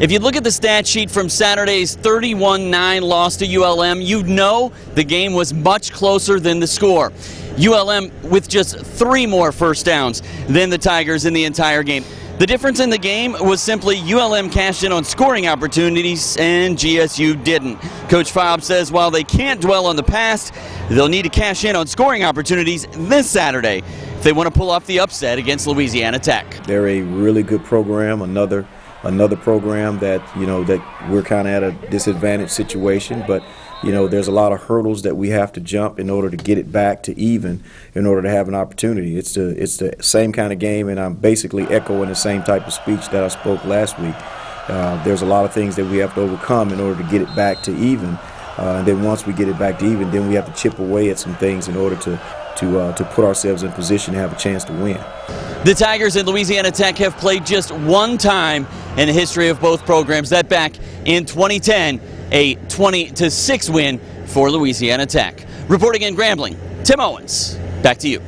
If you look at the stat sheet from Saturday's 31-9 loss to ULM, you'd know the game was much closer than the score. ULM with just three more first downs than the Tigers in the entire game. The difference in the game was simply ULM cashed in on scoring opportunities and GSU didn't. Coach Fobbs says while they can't dwell on the past, they'll need to cash in on scoring opportunities this Saturday if they want to pull off the upset against Louisiana Tech. They're a really good program, another another program that you know that we're kind of at a disadvantaged situation, but you know there's a lot of hurdles that we have to jump in order to get it back to even in order to have an opportunity. It's the it's the same kind of game, and I'm basically echoing the same type of speech that I spoke last week. Uh, there's a lot of things that we have to overcome in order to get it back to even. Uh, and then once we get it back to even, then we have to chip away at some things in order to to uh, to put ourselves in position to have a chance to win. The Tigers and Louisiana Tech have played just one time in the history of both programs. That back in 2010, a 20 to 6 win for Louisiana Tech. Reporting in Grambling, Tim Owens. Back to you.